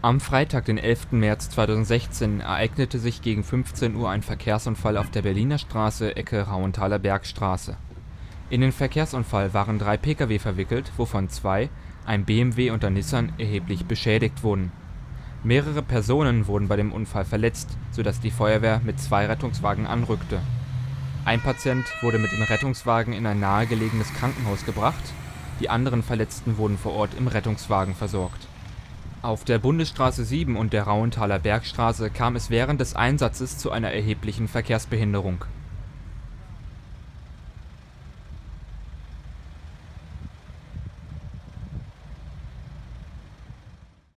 Am Freitag, den 11. März 2016 ereignete sich gegen 15 Uhr ein Verkehrsunfall auf der Berliner Straße Ecke Rauenthaler Bergstraße. In den Verkehrsunfall waren drei Pkw verwickelt, wovon zwei, ein BMW und ein Nissan, erheblich beschädigt wurden. Mehrere Personen wurden bei dem Unfall verletzt, so dass die Feuerwehr mit zwei Rettungswagen anrückte. Ein Patient wurde mit dem Rettungswagen in ein nahegelegenes Krankenhaus gebracht, die anderen Verletzten wurden vor Ort im Rettungswagen versorgt. Auf der Bundesstraße 7 und der Rauenthaler Bergstraße kam es während des Einsatzes zu einer erheblichen Verkehrsbehinderung